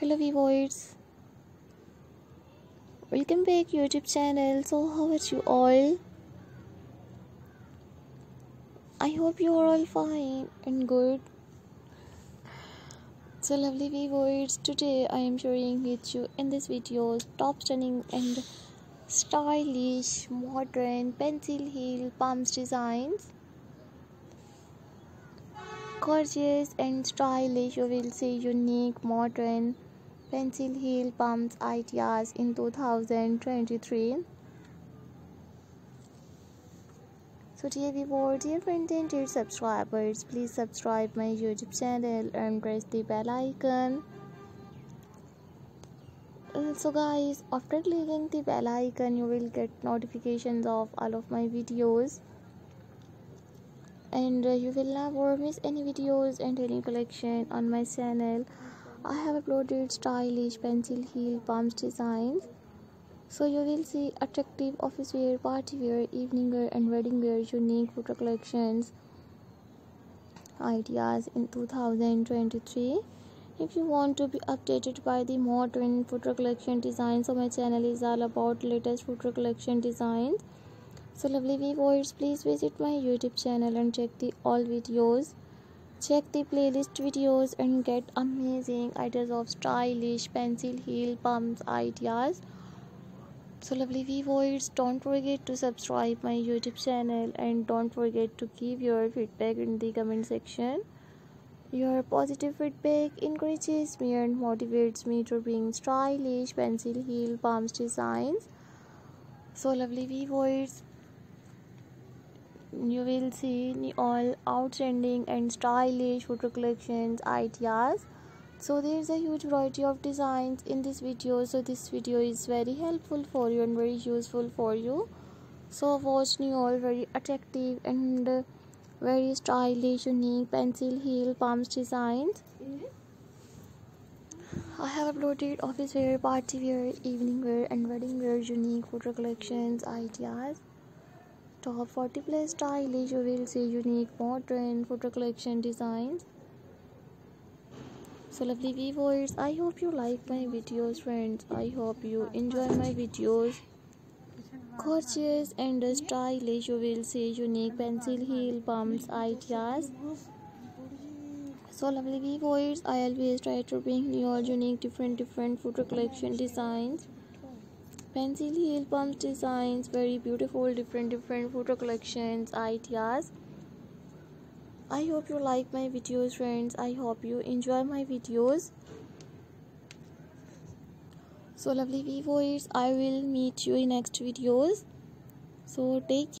hello viewers. Welcome back youtube channel. So how are you all? I hope you are all fine and good. So lovely viewers today i am sharing with you in this video top stunning and stylish modern pencil heel pumps designs gorgeous and stylish. You will see unique modern pencil heel pumps ideas in 2023 so dear viewers dear friends and dear subscribers please subscribe my youtube channel and press the bell icon. So guys after clicking the bell icon you will get notifications of all of my videos and uh, you will never miss any videos and any collection on my channel. I have uploaded stylish pencil heel pumps designs. So you will see attractive office wear party wear evening wear and wedding wear unique photo collections ideas in 2023 if you want to be updated by the modern photo collection designs so my channel is all about latest photo collection designs so lovely viewers please visit my youtube channel and check the all videos. Check the playlist videos and get amazing ideas of stylish pencil heel pumps ideas. So lovely viewers don't forget to subscribe my youtube channel and don't forget to give your feedback in the comment section. Your positive feedback encourages me and motivates me to bring stylish pencil heel pumps designs. So lovely viewers you will see all outstanding and stylish photo collections ideas. So there is a huge variety of designs in this video. So this video is very helpful for you and very useful for you. So watch me all very attractive and very stylish unique pencil heel pumps designs. I have uploaded office wear, party wear, evening wear and wedding wear unique photo collections ideas top 40 plus stylish you will see unique modern photo collection designs. So lovely viewers i hope you like my videos friends. I hope you enjoy my videos. Gorgeous and stylish you will see unique pencil heel pumps ideas. So lovely viewers i always try to bring you all unique different different photo collection designs pencil heel pumps designs very beautiful different different photo collections ideas. I hope you like my videos friends. I hope you enjoy my videos. So lovely viewers i will meet you in next videos. So take